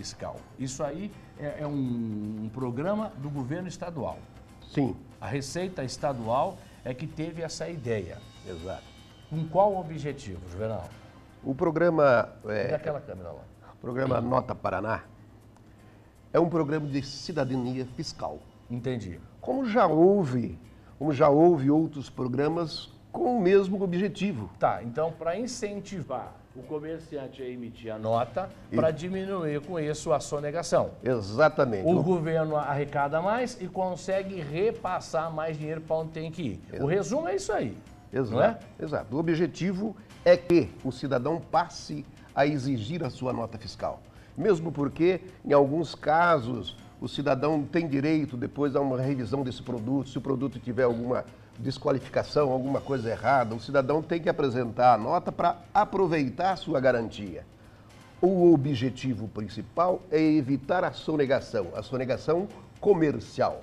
fiscal. Isso aí é, é um, um programa do governo estadual. Sim. A Receita Estadual é que teve essa ideia. Exato. Com qual objetivo, Juvenal? O programa, É é, aquela câmera lá. o programa Nota Paraná é um programa de cidadania fiscal. Entendi. Como já houve, como já houve outros programas com o mesmo objetivo. Tá, então para incentivar o comerciante a emitir a nota, para diminuir com isso a sonegação. Exatamente. O governo arrecada mais e consegue repassar mais dinheiro para onde tem que ir. O resumo é isso aí. Exato, é? exato. O objetivo é que o cidadão passe a exigir a sua nota fiscal. Mesmo porque, em alguns casos, o cidadão tem direito depois a uma revisão desse produto. Se o produto tiver alguma desqualificação, alguma coisa errada, o cidadão tem que apresentar a nota para aproveitar a sua garantia. O objetivo principal é evitar a sonegação, a sonegação comercial,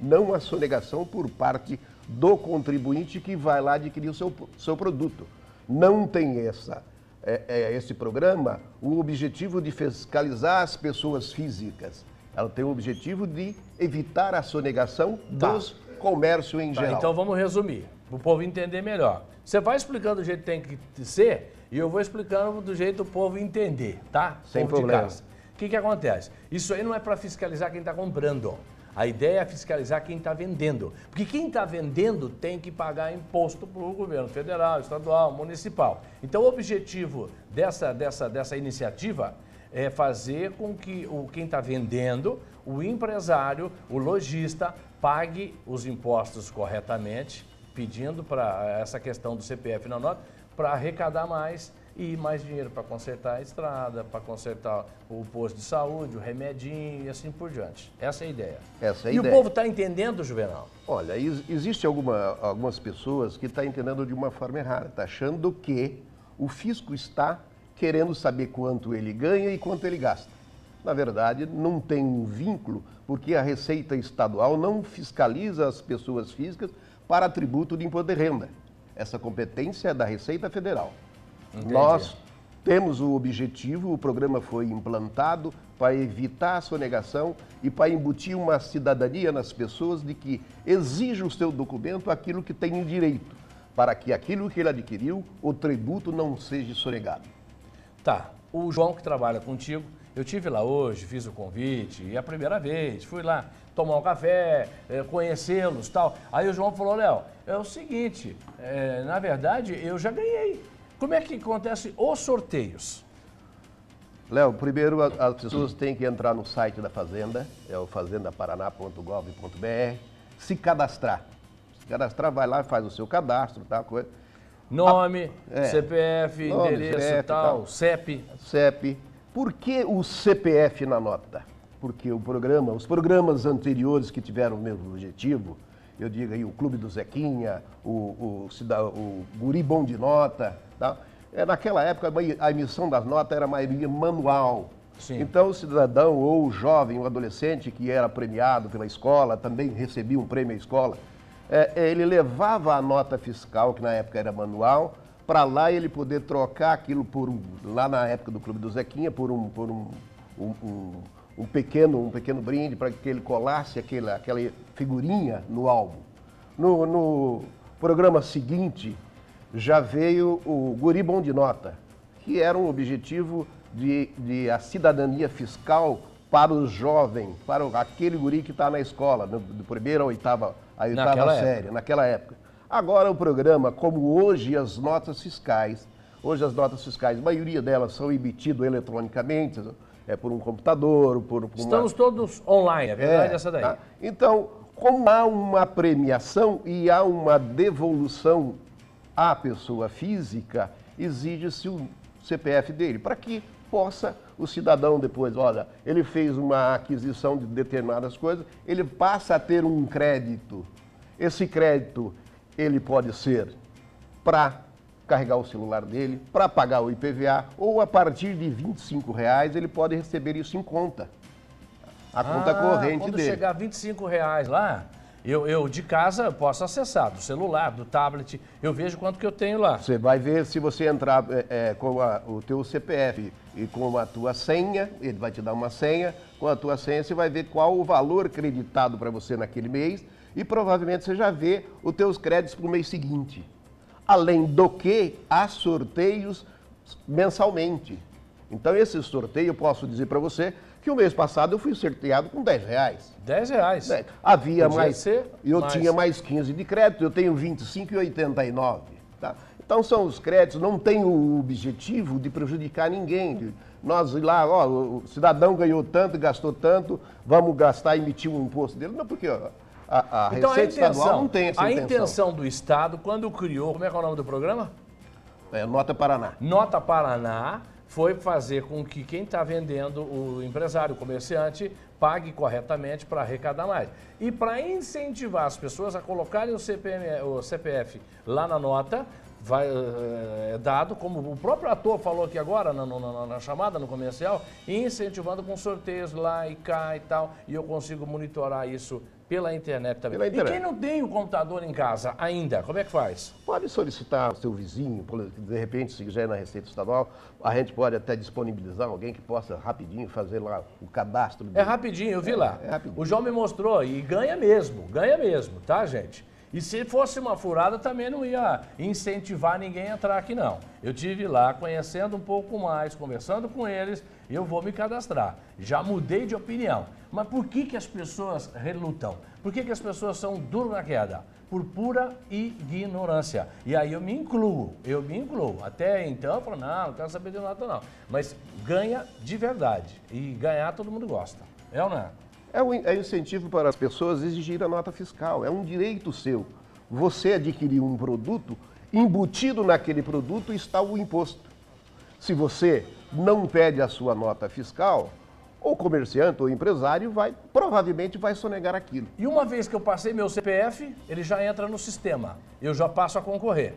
não a sonegação por parte do contribuinte que vai lá adquirir o seu, seu produto. Não tem essa, é, é, esse programa o objetivo de fiscalizar as pessoas físicas. Ela tem o objetivo de evitar a sonegação Tá. dos comércio em Tá, geral. então vamos resumir, para o povo entender melhor. Você vai explicando do jeito que tem que ser e eu vou explicando do jeito do povo entender, tá? Sem Povo de problema. O que, que acontece? Isso aí não é para fiscalizar quem está comprando. A ideia é fiscalizar quem está vendendo. Porque quem está vendendo tem que pagar imposto para o governo federal, estadual, municipal. Então, o objetivo dessa, dessa, dessa iniciativa é fazer com que o, quem está vendendo, o empresário, o lojista, pague os impostos corretamente, pedindo para essa questão do CPF na nota, para arrecadar mais e mais dinheiro para consertar a estrada, para consertar o posto de saúde, o remedinho e assim por diante. Essa é a ideia. Essa é a e ideia. o povo está entendendo, Juvenal? Olha, ex- existe alguma, algumas pessoas que estão entendendo de uma forma errada, está achando que o fisco está querendo saber quanto ele ganha e quanto ele gasta. Na verdade, não tem um vínculo, porque a Receita Estadual não fiscaliza as pessoas físicas para tributo de imposto de renda. Essa competência é da Receita Federal. Entendi. Nós temos o objetivo, o programa foi implantado para evitar a sonegação e para embutir uma cidadania nas pessoas de que exija o seu documento aquilo que tem direito, para que aquilo que ele adquiriu, o tributo não seja sonegado. Tá, o João que trabalha contigo, eu tive lá hoje, fiz o convite, e a primeira vez, fui lá tomar um café, eh, conhecê-los tal. Aí o João falou, Léo, é o seguinte, eh, na verdade eu já ganhei. Como é que acontece os sorteios? Léo, primeiro a- as pessoas têm que entrar no site da Fazenda, é o fazendaparaná.gov.br, se cadastrar. Se cadastrar, vai lá, faz o seu cadastro, tá? coisa. Nome, é. CPF, Nome, endereço CPF, tal, tal. CEP. CEP. Por que o CPF na nota? Porque o programa, os programas anteriores que tiveram o mesmo objetivo, eu digo aí o Clube do Zequinha, o, o, o Guri Bom de Nota, tá? é, naquela época a emissão das notas era maioria manual. Sim. Então o cidadão ou o jovem, o adolescente que era premiado pela escola, também recebia um prêmio à escola, é, é, ele levava a nota fiscal, que na época era manual, para lá ele poder trocar aquilo por um, lá na época do Clube do Zequinha, por um, por um, um, um- pequeno, um pequeno brinde para que ele colasse aquela, aquela figurinha no álbum. No, no programa seguinte, já veio o Guri Bom de Nota, que era um objetivo de, de a cidadania fiscal para o jovem, para aquele guri que está na escola, no, do primeiro à oitava, à oitava Naquela série, naquela época. Agora o programa, como hoje as notas fiscais, hoje as notas fiscais, a maioria delas são emitidas eletronicamente, é por um computador, por, por uma- Estamos todos online, é verdade essa daí. tá? Então, como há uma premiação e há uma devolução à pessoa física, exige-se o CPF dele, para que possa o cidadão depois, olha, ele fez uma aquisição de determinadas coisas, ele passa a ter um crédito. Esse crédito, ele pode ser para carregar o celular dele, para pagar o IPVA, ou a partir de 25 reais ele pode receber isso em conta. A conta Ah, corrente quando dele. chegar 25 reais lá, Eu, eu de casa posso acessar, do celular, do tablet, eu vejo quanto que eu tenho lá. Você vai ver se você entrar é, é, com a, o teu CPF e com a tua senha, ele vai te dar uma senha, com a tua senha você vai ver qual o valor creditado para você naquele mês e provavelmente você já vê os teus créditos para o mês seguinte. Além do que, há sorteios mensalmente. Então esse sorteio, eu posso dizer para você, que o mês passado eu fui sorteado com 10 reais. 10 reais. É, havia Podia mais. Eu mais. tinha mais 15 de crédito, eu tenho 25,89. Tá? Então são os créditos, não tem o objetivo de prejudicar ninguém. De nós ir lá, ó, o cidadão ganhou tanto, gastou tanto, vamos gastar e emitir um imposto dele. Não, porque ó, a, a então, Receita a intenção, não tem essa a intenção. A intenção do Estado, quando criou, como é que é o nome do programa? É, Nota Paraná. Nota Paraná foi fazer com que quem está vendendo, o empresário, o comerciante, pague corretamente para arrecadar mais. E para incentivar as pessoas a colocarem o, CPM, o CPF lá na nota, vai, eh, é dado, como o próprio ator falou aqui agora na, na, na, chamada, no comercial, incentivando com sorteios lá e cá e tal, e eu consigo monitorar isso pela internet também. Pela internet. E quem não tem um computador em casa ainda, como é que faz? Pode solicitar ao seu vizinho, de repente, se quiser na Receita Estadual, a gente pode até disponibilizar alguém que possa rapidinho fazer lá o cadastro. É rapidinho, eu vi é, lá. É rapidinho. O João me mostrou e ganha mesmo, ganha mesmo, tá, gente? E se fosse uma furada, também não ia incentivar ninguém a entrar aqui, não. Eu tive lá conhecendo um pouco mais, conversando com eles, eu vou me cadastrar. Já mudei de opinião. Mas por que, que as pessoas relutam? Por que, que as pessoas são duras na queda? Por pura ignorância. E aí eu me incluo, eu me incluo. Até então eu falo, não, não quero saber de nada não. Mas ganha de verdade. E ganhar todo mundo gosta. É ou não é? É um é incentivo para as pessoas exigir a nota fiscal. É um direito seu. Você adquiriu um produto, embutido naquele produto está o imposto. Se você não pede a sua nota fiscal, o comerciante ou empresário vai provavelmente vai sonegar aquilo. E uma vez que eu passei meu CPF, ele já entra no sistema. Eu já passo a concorrer.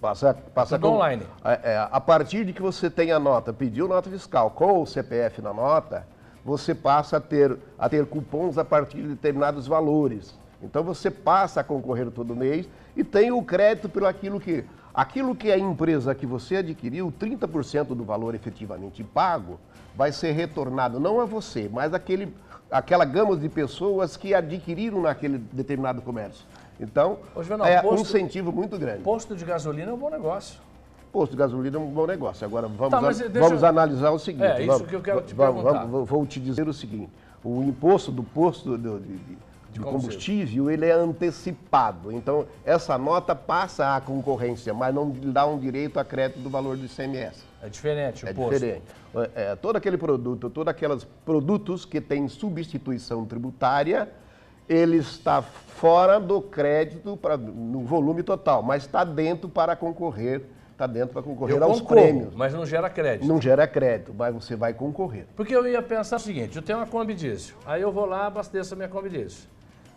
Passa, passa com, online. É, é, a partir de que você tem a nota, pediu nota fiscal com o CPF na nota, você passa a ter, a ter cupons a partir de determinados valores. Então você passa a concorrer todo mês e tem o crédito pelo aquilo que. Aquilo que a empresa que você adquiriu, 30% do valor efetivamente pago, vai ser retornado não a você, mas aquele, aquela gama de pessoas que adquiriram naquele determinado comércio. Então, Ô, é posto, um incentivo muito grande. Posto de gasolina é um bom negócio. Posto de gasolina é um bom negócio. Agora vamos, tá, a, vamos eu... analisar o seguinte. É, isso que eu quero te vamos, perguntar. Vamos, vou te dizer o seguinte. O imposto do posto de, de, de combustível, ele é antecipado. Então, essa nota passa à concorrência, mas não dá um direito a crédito do valor do ICMS. É diferente o é posto. diferente. É, é, todo aquele produto, todos aqueles produtos que têm substituição tributária, ele está fora do crédito pra, no volume total, mas está dentro para concorrer está dentro para concorrer eu aos concorro, prêmios. Mas não gera crédito. Não gera crédito, mas você vai concorrer. Porque eu ia pensar o seguinte, eu tenho uma Kombi Diesel, aí eu vou lá, abasteço a minha Kombi Diesel.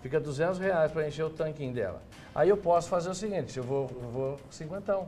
Fica 200 reais para encher o tanquinho dela. Aí eu posso fazer o seguinte, eu vou, eu vou cinquentão.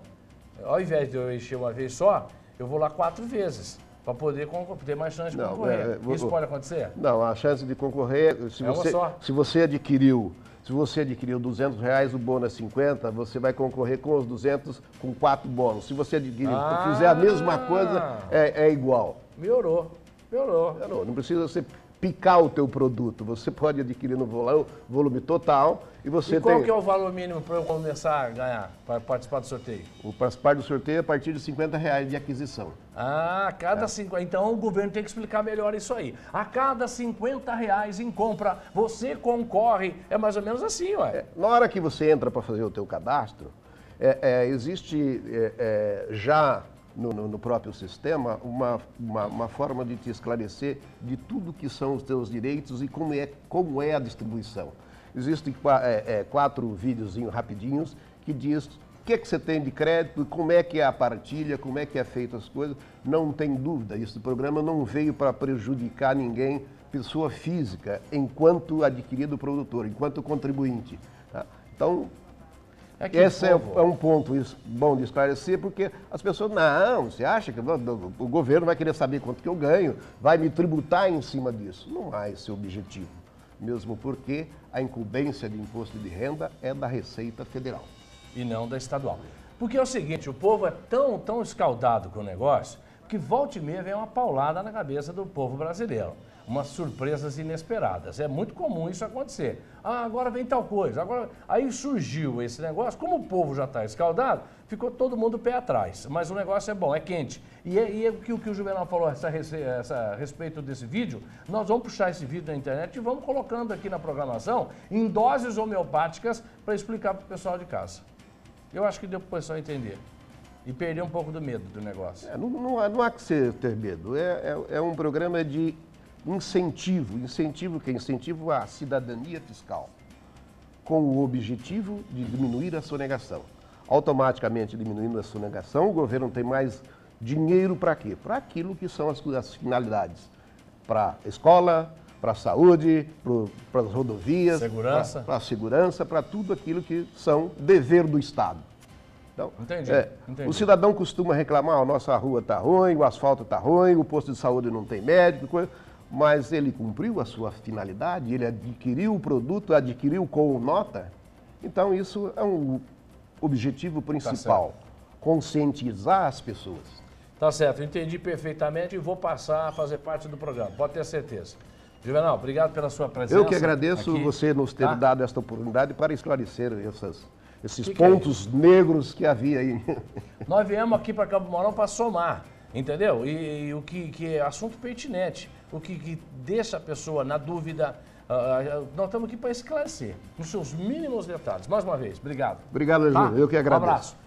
Ao invés de eu encher uma vez só, eu vou lá quatro vezes para poder ter mais chance de não, concorrer. É, é Isso pode acontecer? Não, a chance de concorrer, se, é você, se você adquiriu se você adquiriu 200 reais, o bônus é 50, você vai concorrer com os 200 com quatro bônus. Se você adquirir, ah, fizer a mesma coisa, é, é igual. Melhorou, melhorou. Melhorou. Não precisa ser picar o teu produto. Você pode adquirir no volume total e você e qual tem... que é o valor mínimo para eu começar a ganhar, para participar do sorteio? O participar do sorteio é a partir de 50 reais de aquisição. Ah, cada é. 50... Então o governo tem que explicar melhor isso aí. A cada 50 reais em compra, você concorre. É mais ou menos assim, ué. É, na hora que você entra para fazer o teu cadastro, é, é existe é, é, já no, no, no próprio sistema uma, uma, uma, forma de te esclarecer de tudo que são os teus direitos e como é, como é a distribuição. Existem é, é, quatro videozinhos rapidinhos que diz o que, é que você tem de crédito, como é que é a partilha, como é que é feito as coisas. Não tem dúvida, esse programa não veio para prejudicar ninguém, pessoa física, enquanto adquirido produtor, enquanto contribuinte. Tá? Então, é Esse é, é, um ponto bom de esclarecer, porque as pessoas, não, você acha que o governo vai querer saber quanto que eu ganho, vai me tributar em cima disso. Não há esse objetivo. mesmo porque a incumbência de imposto de renda é da Receita Federal. E não da estadual. Porque é o seguinte, o povo é tão, tão escaldado com o negócio que volta e meia vem uma paulada na cabeça do povo brasileiro. Umas surpresas inesperadas. É muito comum isso acontecer. Ah, agora vem tal coisa. Agora, aí surgiu esse negócio. Como o povo já está escaldado, ficou todo mundo pé atrás. Mas o negócio é bom, é quente. E é, e é o, que, o Juvenal falou essa, essa, a respeito desse vídeo. Nós vamos puxar esse vídeo na internet e vamos colocando aqui na programação em doses homeopáticas para explicar para o pessoal de casa. Eu acho que deu para o pessoal entender. E perder um pouco do medo do negócio. É, não, não, há, não, há, que ser, ter medo. É, é, é, um programa de incentivo. Incentivo que Incentivo à cidadania fiscal. Com o objetivo de diminuir a sonegação. Automaticamente diminuindo a sonegação, o governo tem mais dinheiro para quê? Para aquilo que são as, as finalidades. Para escola, para a saúde, para as rodovias, para a segurança, para tudo aquilo que são dever do Estado. Então, entendi, é, entendi. O cidadão costuma reclamar, a nossa rua está ruim, o asfalto está ruim, o posto de saúde não tem médico, coisa, mas ele cumpriu a sua finalidade, ele adquiriu o produto, adquiriu com nota. Então isso é um objetivo tá principal, tá conscientizar as pessoas. Tá certo, entendi perfeitamente e vou passar a fazer parte do programa, pode ter certeza. Juvenal, obrigado pela sua presença. Eu que agradeço aqui, você nos ter tá? dado esta oportunidade para esclarecer essas, esses que pontos que é negros que havia aí. Nós viemos aqui para Campo Mourão para somar, entendeu? E, e, o que, que é assunto pertinente, o que, que deixa a pessoa na dúvida. Uh, nós estamos aqui para esclarecer, nos seus mínimos detalhes. Mais uma vez, obrigado. Obrigado, tá? Eu que agradeço. Um abraço.